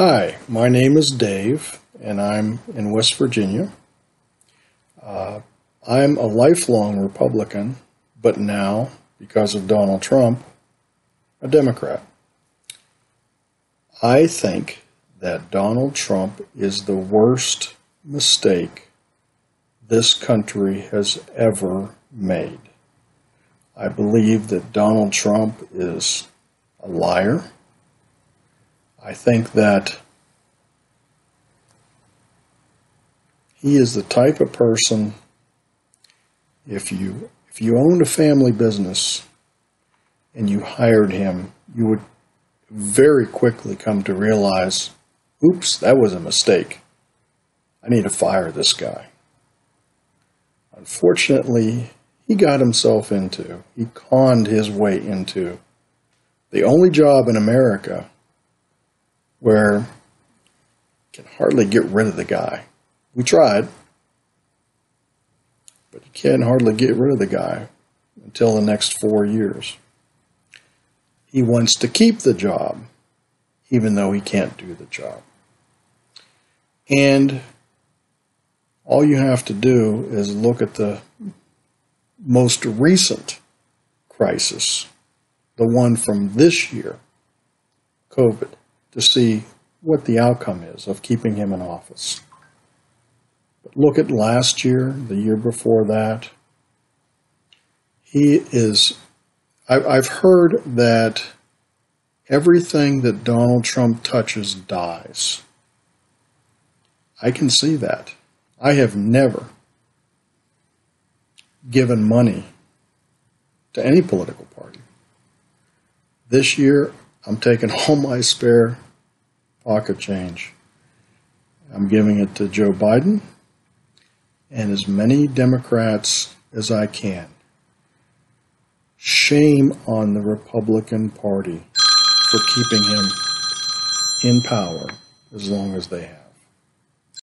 Hi, my name is Dave, and I'm in West Virginia. Uh, I'm a lifelong Republican, but now, because of Donald Trump, a Democrat. I think that Donald Trump is the worst mistake this country has ever made. I believe that Donald Trump is a liar. I think that he is the type of person if you if you owned a family business and you hired him, you would very quickly come to realize, oops, that was a mistake. I need to fire this guy. Unfortunately, he got himself into, he conned his way into the only job in America where you can hardly get rid of the guy. We tried, but you can hardly get rid of the guy until the next four years. He wants to keep the job, even though he can't do the job. And all you have to do is look at the most recent crisis, the one from this year, COVID, to see what the outcome is of keeping him in office. But look at last year, the year before that. He is, I've heard that everything that Donald Trump touches dies. I can see that. I have never given money to any political party. This year, I'm taking all my spare pocket change. I'm giving it to Joe Biden and as many Democrats as I can. Shame on the Republican Party for keeping him in power as long as they have.